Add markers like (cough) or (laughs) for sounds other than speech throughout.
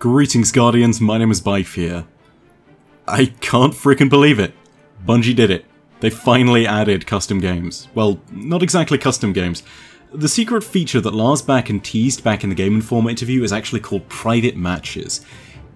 Greetings Guardians, my name is Byf here. I can't freaking believe it. Bungie did it. They finally added custom games. Well, not exactly custom games. The secret feature that Lars Bakken teased back in the Game Informer interview is actually called private matches.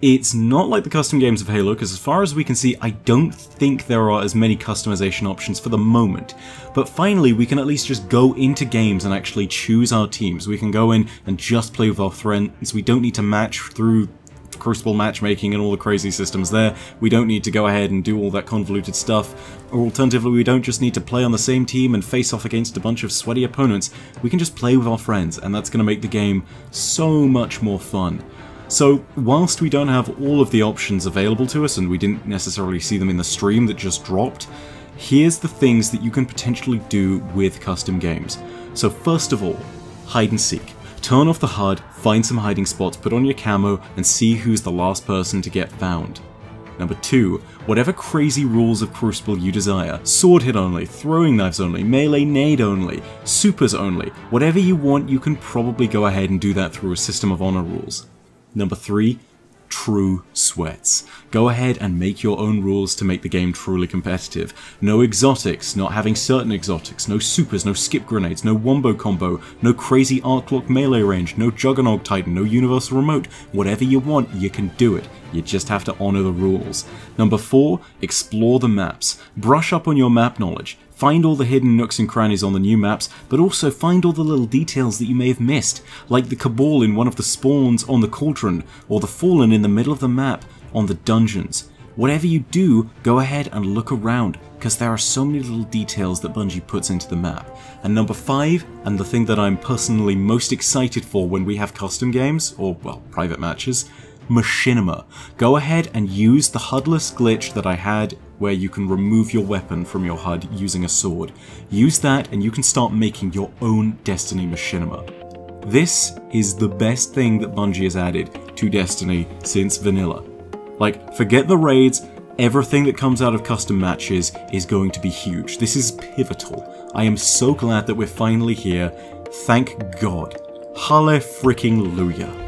It's not like the custom games of Halo, because as far as we can see, I don't think there are as many customization options for the moment. But finally, we can at least just go into games and actually choose our teams. We can go in and just play with our friends. We don't need to match through Crucible matchmaking and all the crazy systems there. We don't need to go ahead and do all that convoluted stuff. Or alternatively, we don't just need to play on the same team and face off against a bunch of sweaty opponents. We can just play with our friends, and that's going to make the game so much more fun. So, whilst we don't have all of the options available to us, and we didn't necessarily see them in the stream that just dropped, here's the things that you can potentially do with custom games. So first of all, hide and seek. Turn off the HUD, find some hiding spots, put on your camo, and see who's the last person to get found. Number 2. Whatever crazy rules of Crucible you desire. Sword hit only, throwing knives only, melee nade only, supers only. Whatever you want, you can probably go ahead and do that through a system of honor rules. Number 3 true sweats. Go ahead and make your own rules to make the game truly competitive. No exotics, not having certain exotics, no supers, no skip grenades, no wombo combo, no crazy arc lock melee range, no juggernaut titan, no universal remote. Whatever you want, you can do it. You just have to honour the rules. Number 4. Explore the maps. Brush up on your map knowledge. Find all the hidden nooks and crannies on the new maps, but also find all the little details that you may have missed, like the Cabal in one of the spawns on the Cauldron, or the Fallen in the middle of the map on the dungeons. Whatever you do, go ahead and look around, because there are so many little details that Bungie puts into the map. And number 5, and the thing that I'm personally most excited for when we have custom games, or well, private matches, Machinima. Go ahead and use the HUDless glitch that I had where you can remove your weapon from your HUD using a sword. Use that and you can start making your own Destiny Machinima. This is the best thing that Bungie has added to Destiny since vanilla. Like, forget the raids, everything that comes out of custom matches is going to be huge. This is pivotal. I am so glad that we're finally here. Thank God. Halle freaking Luya.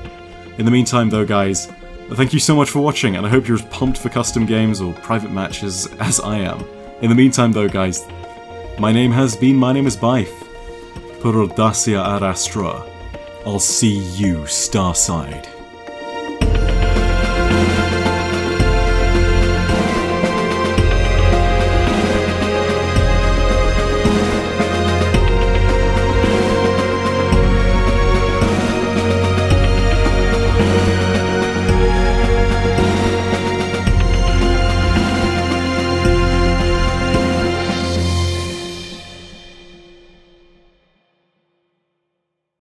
In the meantime though guys, thank you so much for watching and I hope you're as pumped for custom games or private matches (laughs) as I am. In the meantime though guys, my name has been My Name is Byf. Per audacia ad astra. I'll see you Starside.